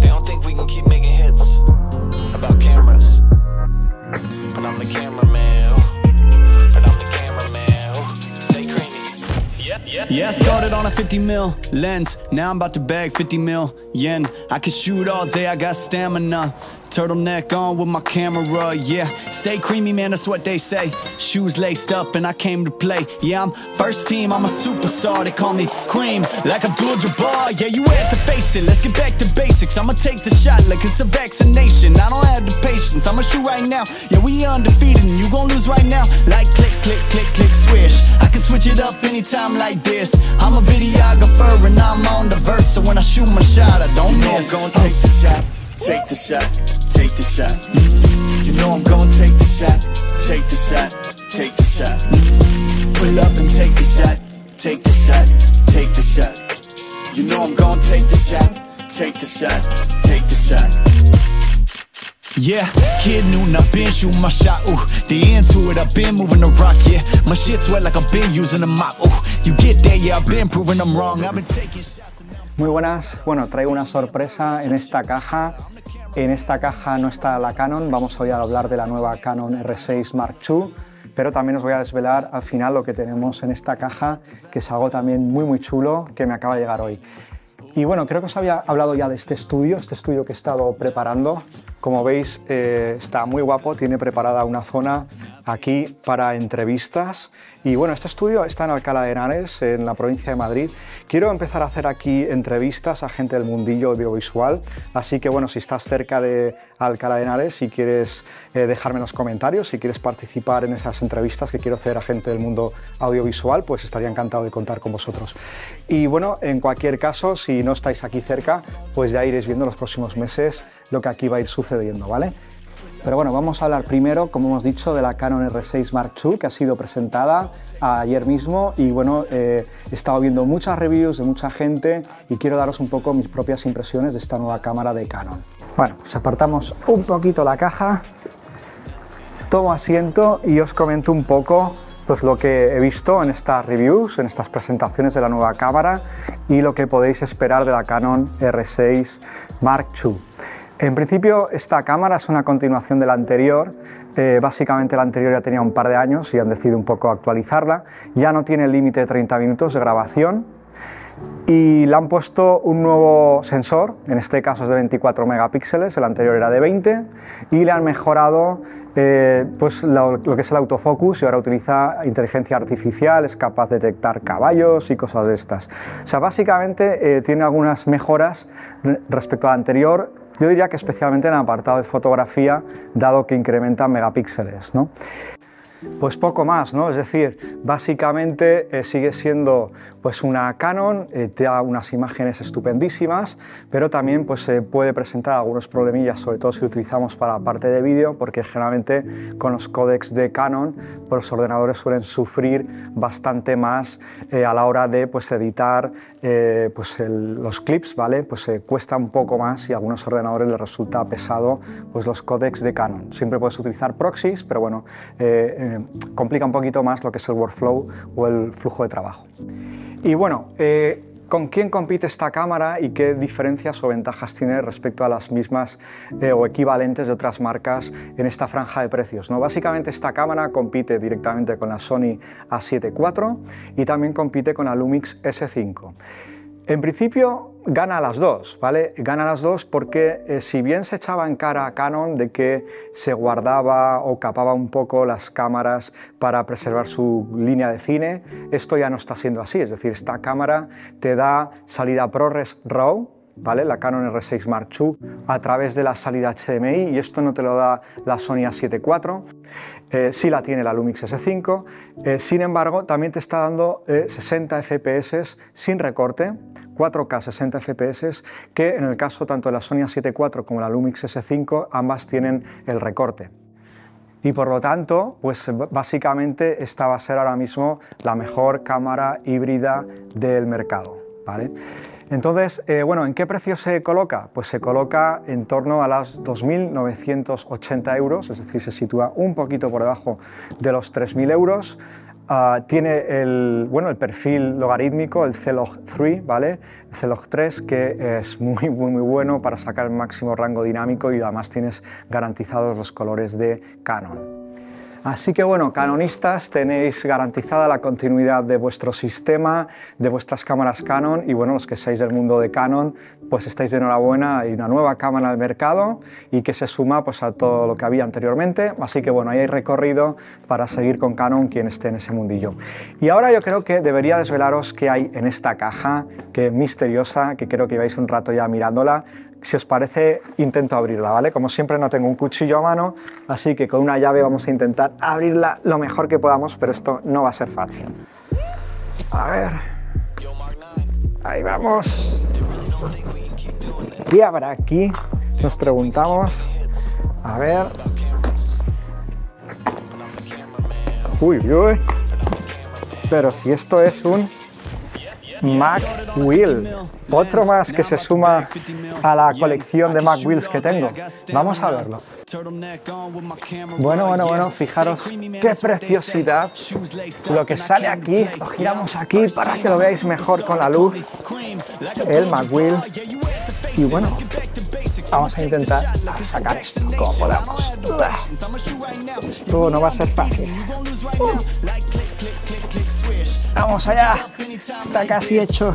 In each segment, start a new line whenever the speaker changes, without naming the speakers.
They don't think we can keep making hits about cameras. But I'm the cameraman. But I'm the cameraman. Stay creamy. Yeah, yeah.
Yeah, I started on a 50 mil lens. Now I'm about to bag 50 mil I can shoot all day, I got stamina. Turtleneck on with my camera, yeah. Stay creamy, man, that's what they say. Shoes laced up, and I came to play. Yeah, I'm first team, I'm a superstar. They call me Cream, like Abdul Jabbar. Yeah, you had to face it. Let's get back to basics. I'ma take the shot like it's a vaccination. I don't have the patience, I'ma shoot right now. Yeah, we undefeated, and you gon' lose right now. Like click, click, click, click, swish. I can switch it up anytime like this. I'm a videographer, and I'm on the verse.
I'm gonna take the shot, take the shot, take the shot. You know I'm gonna take the shot, take the shot, take the shot. Pull up and take the shot, take the shot, take the shot. You know I'm gonna take the shot, take the shot, take the shot.
Yeah, kid noon, I've been shooting my shot, ooh The into it, I've been moving the rock, yeah My shit's wet like I've been using a mop, ooh You get there, yeah, I've been proving I'm wrong I've been taking shots
Muy buenas, bueno, traigo una sorpresa en esta caja. En esta caja no está la Canon, vamos hoy a hablar de la nueva Canon R6 Mark II, pero también os voy a desvelar al final lo que tenemos en esta caja, que es algo también muy muy chulo que me acaba de llegar hoy. Y bueno, creo que os había hablado ya de este estudio, este estudio que he estado preparando. Como veis, eh, está muy guapo, tiene preparada una zona aquí para entrevistas. Y bueno, este estudio está en Alcalá de Henares, en la provincia de Madrid. Quiero empezar a hacer aquí entrevistas a gente del mundillo audiovisual. Así que bueno, si estás cerca de Alcalá de Henares, si quieres eh, dejarme en los comentarios, si quieres participar en esas entrevistas que quiero hacer a gente del mundo audiovisual, pues estaría encantado de contar con vosotros. Y bueno, en cualquier caso, si no estáis aquí cerca, pues ya iréis viendo los próximos meses lo que aquí va a ir sucediendo, ¿vale? Pero bueno, vamos a hablar primero, como hemos dicho, de la Canon R6 Mark II que ha sido presentada ayer mismo y bueno, eh, he estado viendo muchas reviews de mucha gente y quiero daros un poco mis propias impresiones de esta nueva cámara de Canon. Bueno, pues apartamos un poquito la caja, tomo asiento y os comento un poco pues lo que he visto en estas reviews, en estas presentaciones de la nueva cámara y lo que podéis esperar de la Canon R6 Mark II. En principio, esta cámara es una continuación de la anterior. Eh, básicamente, la anterior ya tenía un par de años y han decidido un poco actualizarla. Ya no tiene límite de 30 minutos de grabación y le han puesto un nuevo sensor, en este caso es de 24 megapíxeles, el anterior era de 20, y le han mejorado eh, pues lo, que es el autofocus y ahora utiliza inteligencia artificial, es capaz de detectar caballos y cosas de estas. O sea, básicamente eh, tiene algunas mejoras re- respecto a la anterior, yo diría que especialmente en el apartado de fotografía, dado que incrementa megapíxeles. ¿no? Pues poco más, ¿no? Es decir, básicamente eh, sigue siendo pues una Canon, eh, te da unas imágenes estupendísimas, pero también pues se puede presentar algunos problemillas, sobre todo si lo utilizamos para la parte de vídeo, porque generalmente con los códecs de Canon pues, los ordenadores suelen sufrir bastante más eh, a la hora de pues editar eh, pues los clips, ¿vale? Pues eh, cuesta un poco más y a algunos ordenadores les resulta pesado pues los códecs de Canon. Siempre puedes utilizar proxies, pero bueno, complica un poquito más lo que es el workflow o el flujo de trabajo. Y bueno, eh, ¿con quién compite esta cámara y qué diferencias o ventajas tiene respecto a las mismas eh, o equivalentes de otras marcas en esta franja de precios? ¿no? Básicamente esta cámara compite directamente con la Sony A7 IV y también compite con la Lumix S5. En principio gana las dos, ¿vale? Gana las dos porque eh, si bien se echaba en cara a Canon de que se guardaba o capaba un poco las cámaras para preservar su línea de cine, esto ya no está siendo así, es decir, esta cámara te da salida ProRes RAW, La Canon R6 Mark II a través de la salida HDMI y esto no te lo da la Sony A7 IV. Eh, sí la tiene la Lumix S5, eh, sin embargo también te está dando eh, 60 FPS sin recorte, 4K 60 FPS, que en el caso tanto de la Sony A7 IV como la Lumix S5 ambas tienen el recorte. Y por lo tanto, pues básicamente esta va a ser ahora mismo la mejor cámara híbrida del mercado. ¿vale? Entonces, eh, bueno, ¿en qué precio se coloca? Pues se coloca en torno a las 2.980 euros, es decir, se sitúa un poquito por debajo de los 3.000 euros. Ah, tiene el, bueno, el perfil logarítmico, el C-Log 3, ¿vale? El C-Log 3 que es muy, muy, muy bueno para sacar el máximo rango dinámico y además tienes garantizados los colores de Canon. Así que bueno, canonistas, tenéis garantizada la continuidad de vuestro sistema, de vuestras cámaras Canon y bueno, los que seáis del mundo de Canon, pues estáis de enhorabuena, hay una nueva cámara al mercado y que se suma pues a todo lo que había anteriormente, así que bueno, ahí hay recorrido para seguir con Canon quien esté en ese mundillo. Y ahora yo creo que debería desvelaros qué hay en esta caja, que misteriosa, que creo que lleváis un rato ya mirándola, si os parece, intento abrirla, ¿vale? Como siempre no tengo un cuchillo a mano, así que con una llave vamos a intentar abrirla lo mejor que podamos, pero esto no va a ser fácil. A ver... Ahí vamos. ¿Qué habrá aquí? Nos preguntamos. A ver... Uy, uy. Pero si esto es un Mac Wheel. Otro más que se suma a la colección de Mac Wheels que tengo. Vamos a verlo. Bueno, bueno, bueno, fijaros qué preciosidad lo que sale aquí. Lo giramos aquí para que lo veáis mejor con la luz. El Mac Wheel. Y bueno, vamos a intentar sacar esto como podamos. Esto no va a ser fácil. Vamos allá. Está casi hecho.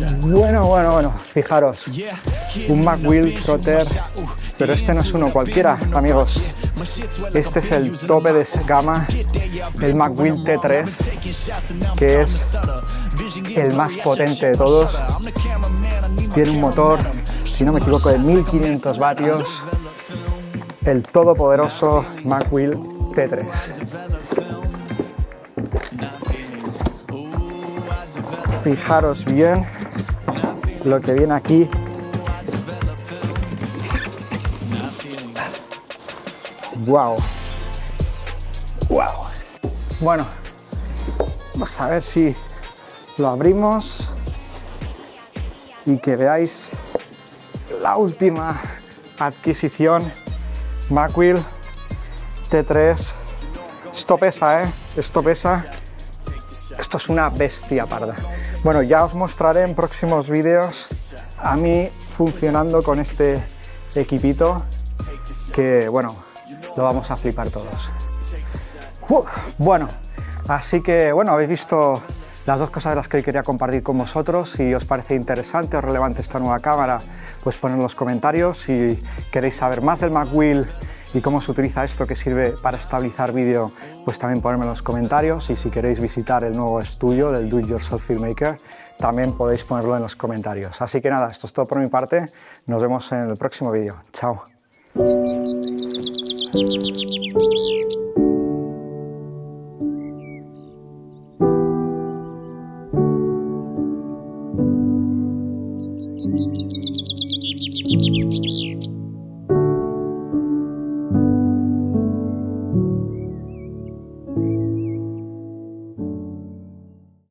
Bueno, bueno, bueno, fijaros, un McWheel Trotter, pero este no es uno cualquiera, amigos. Este es el tope de gama, el McWheel T3, que es el más potente de todos. Tiene un motor, si no me equivoco, de 1500 vatios. El todopoderoso McWheel T3. Fijaros bien lo que viene aquí. Wow. Wow. Bueno, vamos a ver si lo abrimos y que veáis la última adquisición Macwheel T3 esto pesa, ¿eh? esto pesa esto es una bestia parda bueno, ya os mostraré en próximos vídeos a mí funcionando con este equipito que, bueno, lo vamos a flipar todos. bueno, así que, bueno, habéis visto las dos cosas de las que hoy quería compartir con vosotros. Si os parece interesante o relevante esta nueva cámara, pues poned en los comentarios. Si queréis saber más del MacWheel y cómo se utiliza esto que sirve para estabilizar vídeo, pues también ponedme en los comentarios y si queréis visitar el nuevo estudio del Do It Yourself Filmmaker, también podéis ponerlo en los comentarios. Así que nada, esto es todo por mi parte, nos vemos en el próximo vídeo. Chao.